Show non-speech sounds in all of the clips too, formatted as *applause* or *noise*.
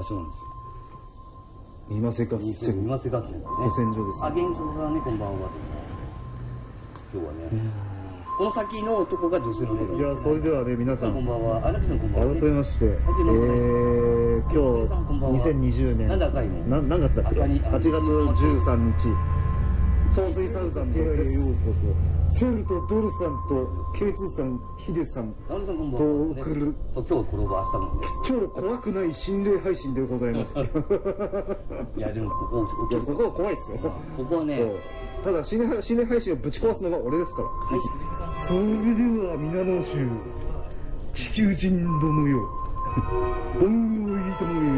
場所なんですよ。三ませ合戦。三ませ合戦ね。古戦場ですね。あ幻想さんねこんばんは今日はね。この先の男が女性の霊いやそれではね皆さん。こんばんは。荒木さんこんばんは。改めまして、えー、今日2020年。なんで赤いのな何月だっけ？赤に8月13日。総水サウザンドへようこそセルとドルさんとケイツさんヒデさんと送る。そう今日これ明日もね。超怖くない心霊配信でございます。*laughs* いやでもここここは怖いっすよ。ここはねただ心霊心霊配信をぶち壊すのが俺ですから。それでは皆の衆地球人どもよ。*laughs* 音をいいともよ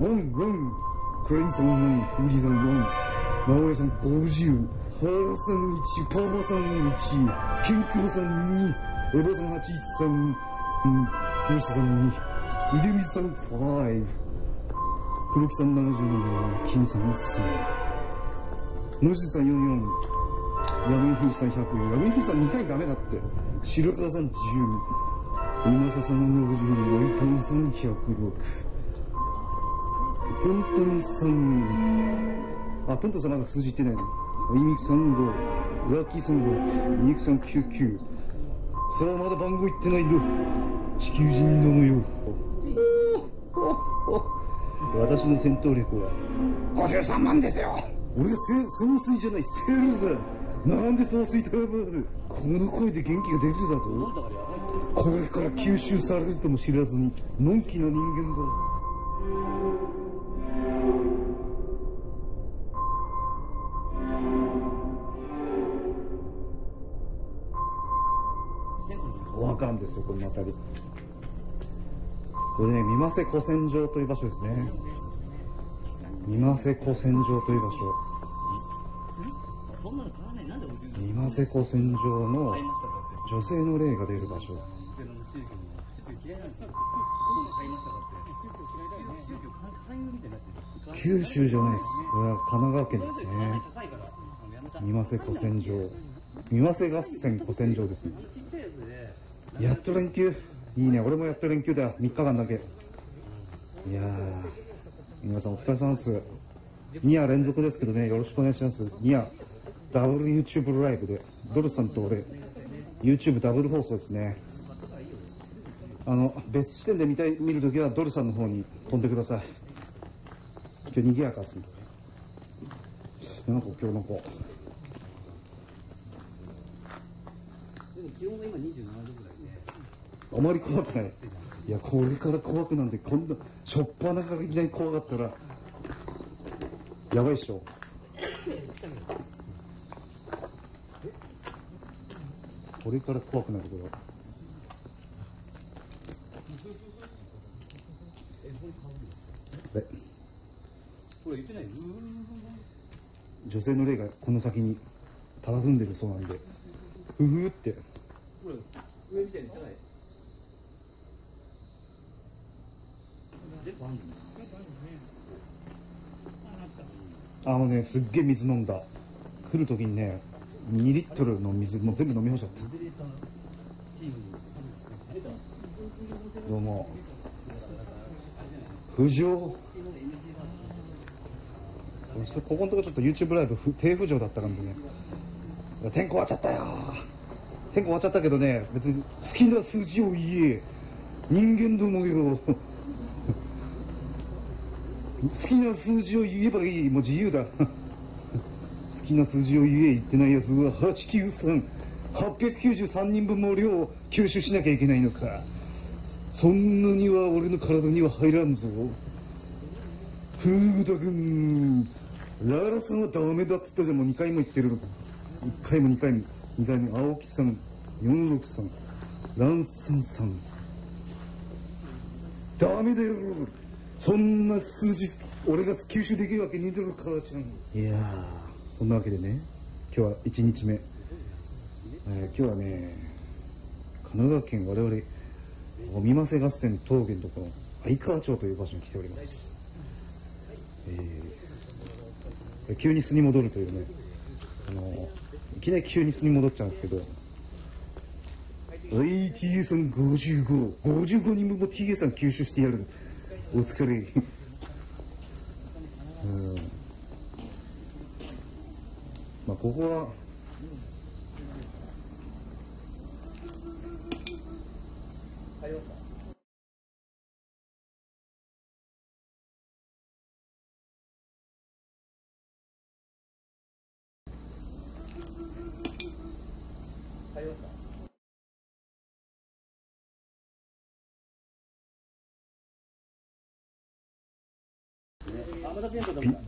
ワンワン。クレインさんワンフーリーさんワン。直江さん50原さん1パパさん1ケンクロさん2エボさん81さんヨシさん2井出水さん5黒木さん77金さん3野地さん44闇富士さん100闇富士さん2回ダメだって白川さん10今笹さん60ライトンさん106トントンさん。あトントンさんまだ数字言ってないのいみきさん5ラッキーさん5みゆきさん99さあまだ番号言ってないんだ地球人どもよ私の戦闘力は53万ですよ。俺がせ総帥じゃないセルだ。なんで総帥と呼ぶ？この声で元気が出るだと？これから吸収されるとも知らずにのんきな人間だですよこの辺り。これね三瀬古戦場という場所ですね。三瀬古戦場という場所。三瀬古戦場の女性の霊が出る場所。九州じゃないです。これは神奈川県ですね。三瀬古戦場。三瀬合戦古戦場ですね。やっと連休。いいね。俺もやっと連休だ。よ3日間だけ。いやー皆さんお疲れ様です。2夜連続ですけどね。よろしくお願いします。2夜ダブル YouTube ライブで。ドルさんと俺 YouTube ダブル放送ですね。あの別視点で見たい見るときはドルさんの方に飛んでください。今日賑やかですね。なんか今日なんかでも気温が今27度ぐらいであまり怖くない。いやこれから怖くなんてこんなしょっぱなからいきなり怖かったらやばいっしょ。これから怖くなることが。え。これ女性の霊がこの先に佇んでるそうなんでふふって。上みたいに言ってないあのねすっげえ水飲んだ。来る時にね2リットルの水もう全部飲み干しちゃった。どうも。浮上ここのとこちょっと YouTube ライブ低浮上だったんでね。天候終わっちゃったよ。終わっちゃったけどね別に好きな数字を言え。人間どもよ。*laughs* 好きな数字を言えばいい。もう自由だ。*laughs* 好きな数字を言え言ってないやつは893893人分も量を吸収しなきゃいけないのか。そんなには俺の体には入らんぞ。フーダ君。ララさんはダメだって言ったじゃん。もう2回も言ってる1回も2回も2回も。青木さん。46さんランサンさんダメだよそんな数字俺が吸収できるわけねえだろ母ちゃん。いやそんなわけでね今日は1日目、えー今日はね神奈川県我々お見ませ合戦峠のところ相川町という場所に来ております、えー急に素に戻るというねあのいきなり急に素に戻っちゃうんですけど ITA さん5555人分も TA さん吸収してやる。お疲れ。うん。まあここは。あますか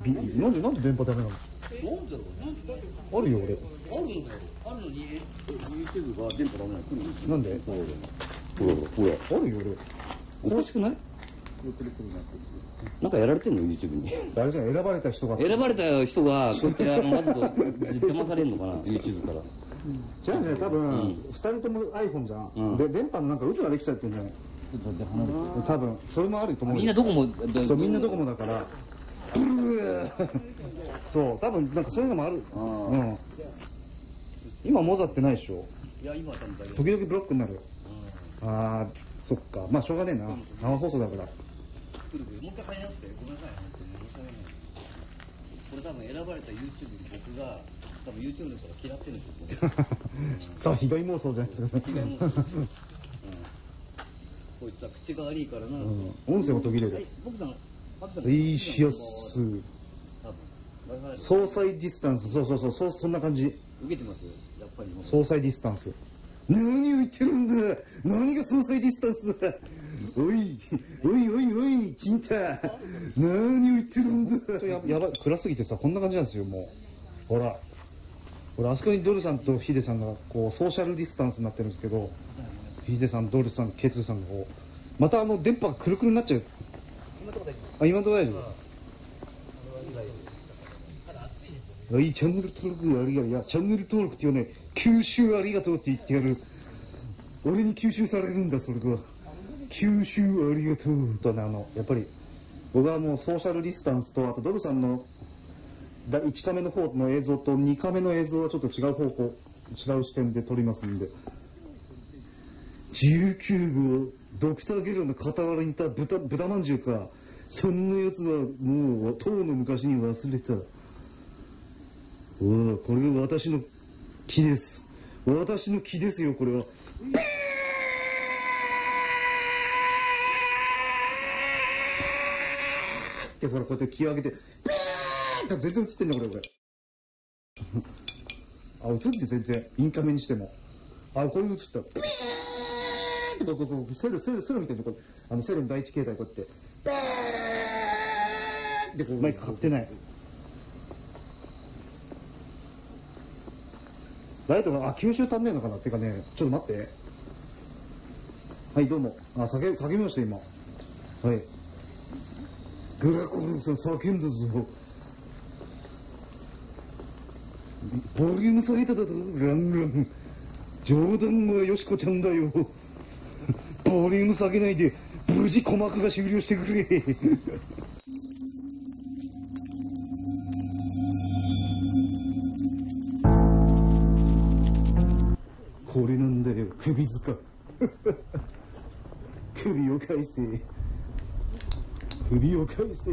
びびなんでなんで電波ダメなの？なんでだろうあるよ俺。あるのに YouTube が電波ダメなのなんで？ほらほらほらあるよ俺。おかしくない？なんかやられてんの？YouTube に。あれじゃん選ばれた人が。選ばれた人がこうやってあのまずと騙されるのかな？YouTube から。じゃあね多分、二人とも iPhone じゃん、うん。で電波のなんか渦ができちゃってんじゃない？多分それもあると思うよみんなどこもそうみんなどこもだから。そう多分なんかそういうのもある。あうん。今モザってないでしょ？いや今時々ブロックになるよ。ああそっか。まあしょうがねえな。生放送だから。もう一回買い直して。ごめんなさい。これ多分選ばれた YouTube に僕が多分 YouTube の人が嫌ってるんですよ。さあ被害妄想じゃないですか。被害妄想。うんこいつは口が悪いからな、うん。音声も途切れはいる僕さんマキさんいいしやす総裁ディスタンス。そうそうそう。そうそんな感じ。受けてますよ。やっぱり総裁ディスタンス。何を言ってるんだ。何が総裁ディスタンス。だおい。おいおいおいチンタ。何を言ってるんだ。ややばい。暗すぎてさこんな感じなんですよもう。ほら。ほらあそこにドルさんとヒデさんがこうソーシャルディスタンスになってるんですけどヒデさんドルさんケツさんがこうまたあの電波がくるくるになっちゃうあ今のところ大丈夫はい、チャンネル登録ありがとう。いや、チャンネル登録って言わない。吸収ありがとうって言ってやる。俺に吸収されるんだ、それが。吸収ありがとう。とね、あの、やっぱり、僕はもうソーシャルディスタンスと、あとドルさんの第1カメの方の映像と2カメの映像はちょっと違う方向、違う視点で撮りますんで。19号、ドクターゲロの傍らにいた豚、豚まんじゅうか。そんなやつはもう、とうの昔に忘れた。おおこれが私の木です。私の木ですよこれは。でほらこうやって木上げてピーッと全然映ってんだこれこれ。あ映って全然。インカメにしても。あこれ映った。ピーッとこうセルセルセルみたいなこうあのセルの第一形態こうやってピーッでこうマイク買ってないライトが、あ、吸収足んねえのかなっていうかね、ちょっと待って。はい、どうも。あ、叫、叫びました、今。はい。グラコルさん叫んだぞ。ボリューム下げただと、ガンガン。冗談はよしこちゃんだよ。ボリューム下げないで、無事鼓膜が終了してくれ。*laughs* これなんだよ首塚。*laughs* 首を返せ。首を返せ。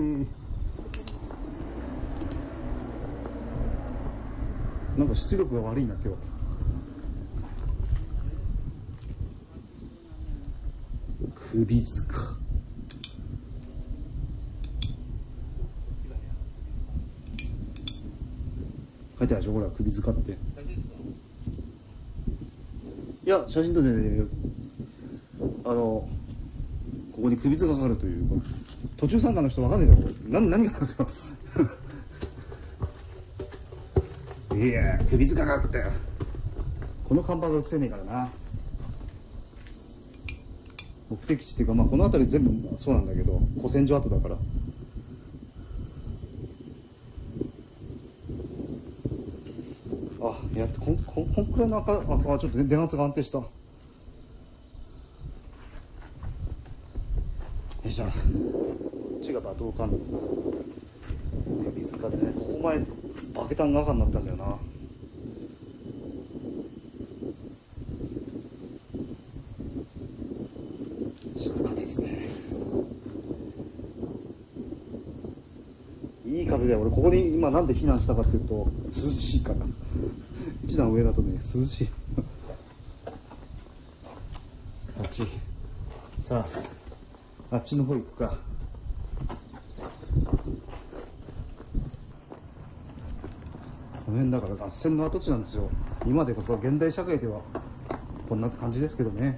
なんか出力が悪いな今日。首塚書いてあるでしょ？ほら首塚っていや、写真撮ってね、あの、ここに首塚がかかるというか、途中参加の人わかんないだろ、これ。何がかかる？*laughs* いや首塚がかったよ。この看板が映せねえからな。目的地っていうか、まあこの辺り全部そうなんだけど、古戦場跡だから。あ、やっこんこんくらいの赤あちょっと電圧が安定した。よいしょ。こっちが馬頭かな。水かでねここ前バケタンが赤になったんだよな静かですねいい風で俺ここに今なんで避難したかっていうと涼しいから。一段上だとね涼しい。あっち。さあ。あっちの方行くか。この辺だから合戦の跡地なんですよ。今でこそ現代社会ではこんな感じですけどね。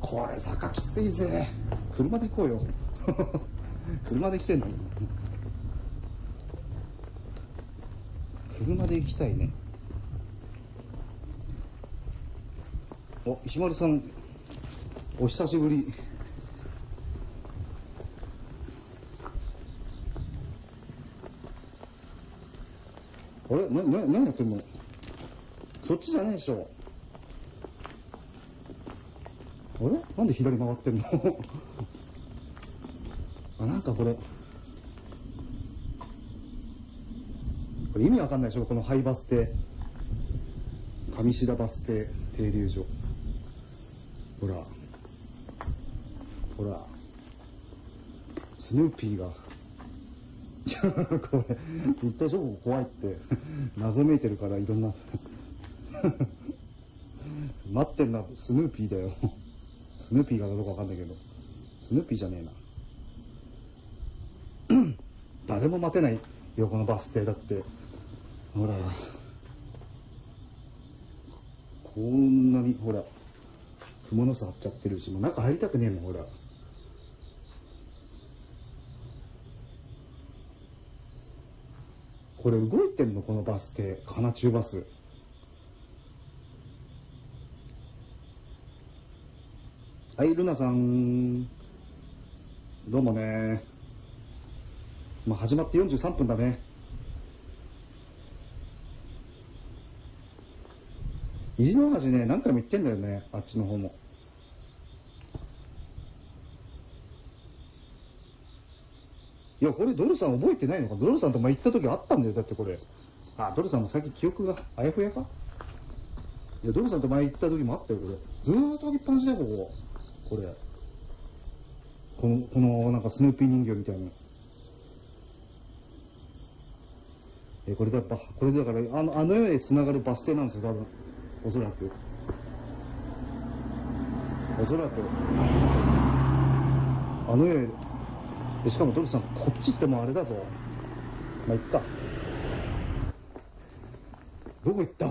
これ坂きついぜ。車で行こうよ *laughs* 車で来てんの？車で行きたいね。お石丸さんお久しぶり。あれ？な、な、何やってんの？そっちじゃねえでしょ。あれ？なんで左曲がってんの？あ、なんかこれ。これ意味わかんないでしょこの廃バス停。上志田バス停停留所。ほら。ほら。スヌーピーが。*laughs* これ、ヒット情報怖いって、謎めいてるからいろんな。*laughs* 待ってんな、スヌーピーだよ。*laughs* スヌーピーかどうかわかんないけど。スヌーピーじゃねえな。誰も待てないよ、このバス停だって。ほら。こんなに、ほら。蜘蛛の巣張っちゃってるし、もう中入りたくねえもん、ほら。これ動いてんのこのバス停カナチューバスはいルナさんどうもねまあ始まって43分だね。意地の端ね何回も言ってんだよねあっちの方も。いやこれドルさん覚えてないのか？ドルさんと前行った時あったんだよだってこれ。あドルさんも最近記憶があやふやか？いやドルさんと前行った時もあったよこれ。ずーっと開きっぱなしだよここ。これ。このこのなんかスヌーピー人形みたいなえこれだやっぱこれだからあのあの世へつながるバス停なんですよ多分。おそらく。おそらく。あの世へしかもドルさんこっちってもうあれだぞ。まあいっか。どこ行った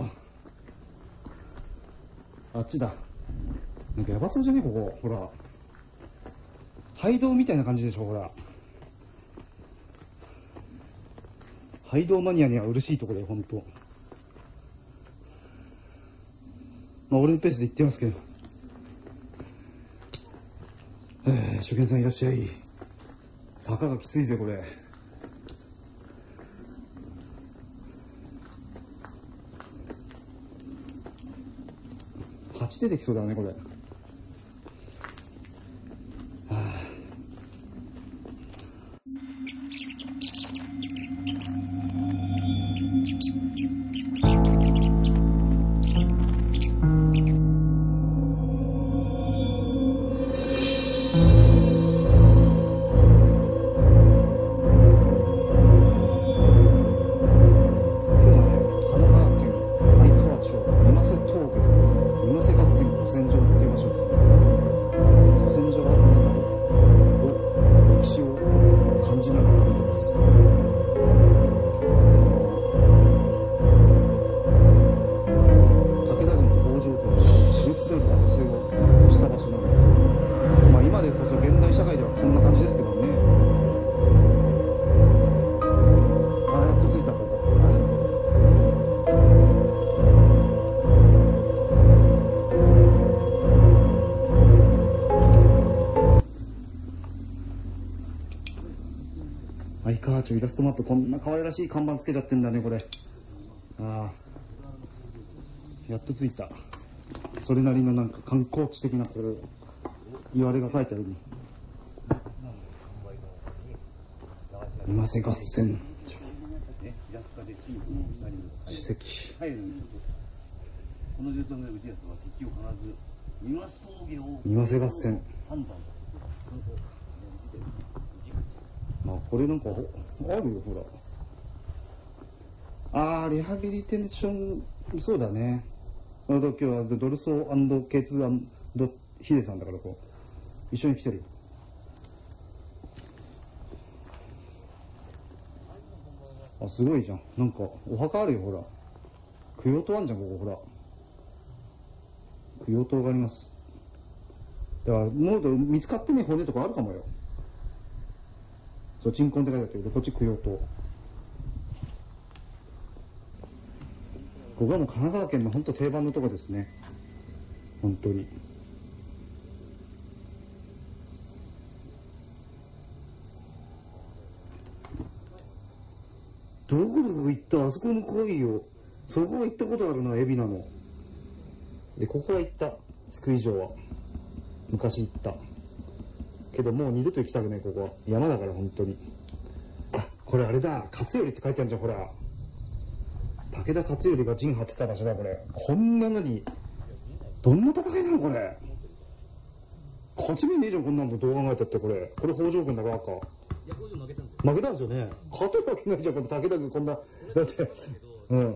あっちだ。なんかやばそうじゃね？ここ。ほら。廃道みたいな感じでしょほら。廃道マニアには嬉しいとこだよほんとまあ俺のペースで行ってますけど。え、初見さんいらっしゃい。坂がきついぜこれ。蜂出てきそうだねこれ。相川町イラストマップこんな可愛らしい看板つけちゃってんだねこれ。ああ。やっと着いた。それなりのなんか観光地的なこれ言われが書いてあるね。今瀬合戦。ね平塚でシンクの二人の史跡この銃刀の内安は敵を必ず三瀬合戦。判断これなんかあるよほら。あーリハビリテーションそうだね。あの今日はドルソー &K2& ヒデさんだからこう。一緒に来てるあすごいじゃん。なんかお墓あるよほら。供養塔あんじゃんここほら。供養塔があります。だからもう見つかってね骨とかあるかもよ。そう、鎮魂って書いてあったけど、こっち供養塔。ここはもう神奈川県の本当定番のとこですね。本当に。どこどこ行ったあそこも怖いよ。そこは行ったことあるな、海老名の。で、ここは行った。津久井城は。昔行った。けどもう二度と行きたくないここは。山だから本当に。あこれあれだ。勝頼って書いてあるじゃんほら。武田勝頼が陣張ってた場所だこれ。こんな何どんな戦いなのこれ。勝ち目ねえじゃんこんなんのどう考えたってこれ。これ北条軍だろ赤。いや、北条負けたんですよ。ね。勝てるわけないじゃんこの武田軍こんな。だってうんや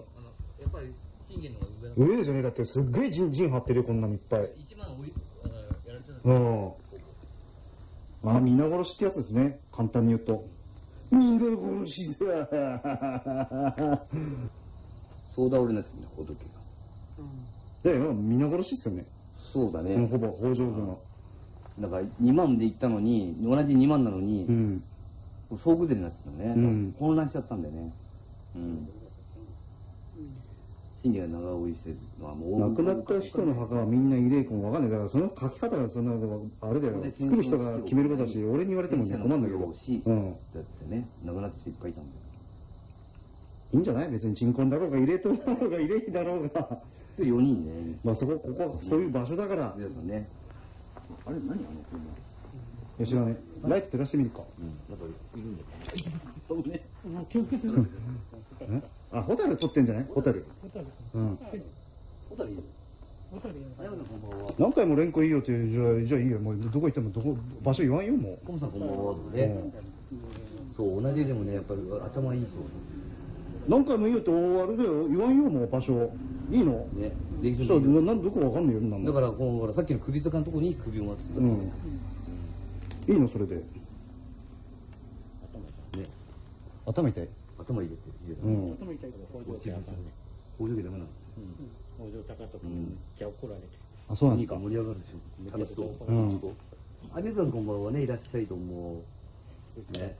っぱり信玄の上上ですよねだってすっごい陣陣張ってるよこん。なにいっぱい一番追い、あの、やられてた。んだうん。まあ、皆殺しってやつですね。簡単に言うと。皆殺しだ。*laughs* そうだ俺のやつねほどけがだよ、皆殺しっすよね。そうだね、もうほぼ北条軍は。だから2万で行ったのに同じ2万なのに、うん。総崩れになっちゃったね、うん混乱しちゃったんだよねうん信玄が長追いしてるのはもう亡くなった人の墓はみんな慰霊魂わかんない。だからその書き方がそんな、あれだよ。作る人が決めることだし、俺に言われてもね困るんだけど。し、うん。だってね亡くなった人いっぱいいたんだよいいんじゃない？別に鎮魂だろうが、慰霊塔だろうが、慰霊碑だろうが。4人ねまあそこ、ここはそういう場所だから。皆さんねあれ何あの車いや、知らねえ。ライト照らしてみるか。うんなんかいるんだよね *laughs* あ、ホタル撮ってんじゃない？ホタル。うん。小谷いるあやまさんこんばんは何回も連呼いいよって言うじゃあじゃあいいよもうどこ行ってもどこ場所言わんよもう。コムさんこんばん。はね、そう同じでもねやっぱり頭いい人何回もいいよっておあれだよ。言わんよもう場所。いいの？ね。できそそうなんどこかわかんないよなんだからこうほらさっきの首塚のとこに首を回ってた、うん。いいのそれで。ね。頭痛い頭入れて入れたうん。頭痛いとか北条落ちる家あかんね。工場でダメなの。北条高とかうん。めっちゃ怒られて。あそうなんですか。盛り上がるでしょ楽しそう。うん。アネさんこんばんはねいらっしゃいと思う。ね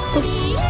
っい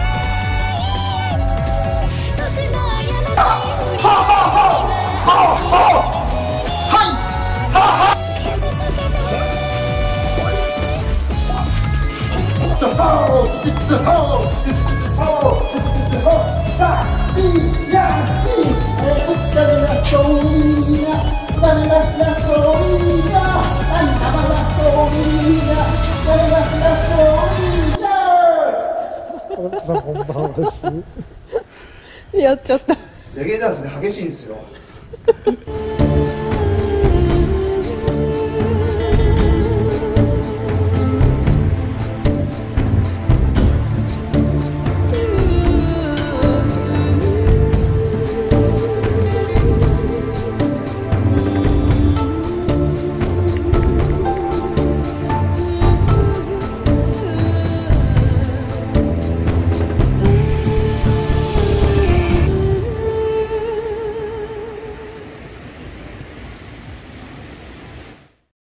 ちょっと僕の過ちやっちゃった。レゲエダンスで激しいんですよ